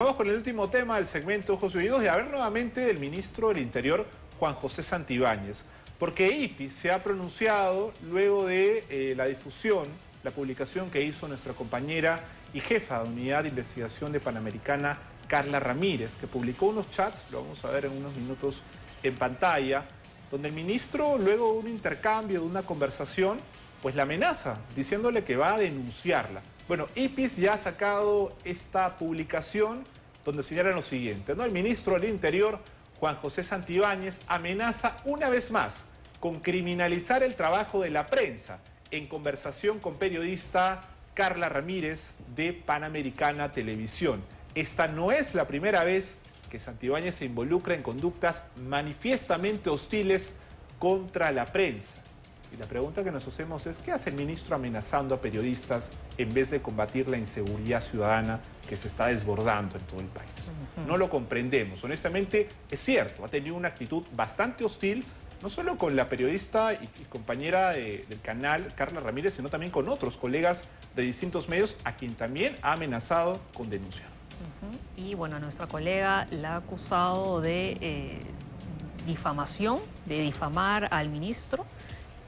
Vamos con el último tema del segmento Ojos y Oídos y a ver nuevamente del ministro del Interior, Juan José Santibáñez, porque IPI se ha pronunciado luego de eh, la difusión, la publicación que hizo nuestra compañera y jefa de unidad de investigación de Panamericana, Carla Ramírez, que publicó unos chats, lo vamos a ver en unos minutos en pantalla, donde el ministro, luego de un intercambio, de una conversación, pues la amenaza, diciéndole que va a denunciarla. Bueno, IPIS ya ha sacado esta publicación donde señala lo siguiente, ¿no? El ministro del Interior, Juan José Santibáñez, amenaza una vez más con criminalizar el trabajo de la prensa en conversación con periodista Carla Ramírez de Panamericana Televisión. Esta no es la primera vez que Santibáñez se involucra en conductas manifiestamente hostiles contra la prensa. Y la pregunta que nos hacemos es, ¿qué hace el ministro amenazando a periodistas en vez de combatir la inseguridad ciudadana que se está desbordando en todo el país? No lo comprendemos. Honestamente, es cierto, ha tenido una actitud bastante hostil, no solo con la periodista y, compañera del canal, Carla Ramírez, sino también con otros colegas de distintos medios, a quien también ha amenazado con denunciar. Y bueno, nuestra colega la ha acusado de eh, difamación, de difamar al ministro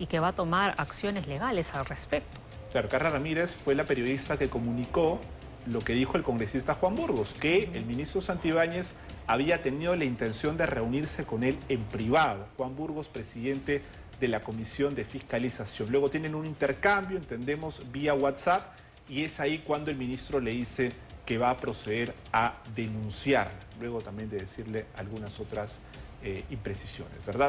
y que va a tomar acciones legales al respecto. Claro, Carla Ramírez fue la periodista que comunicó lo que dijo el congresista Juan Burgos, que el ministro Santibáñez había tenido la intención de reunirse con él en privado. Juan Burgos, presidente de la Comisión de Fiscalización. Luego tienen un intercambio, entendemos, vía WhatsApp, y es ahí cuando el ministro le dice que va a proceder a denunciar, luego también de decirle algunas otras eh, imprecisiones, ¿verdad?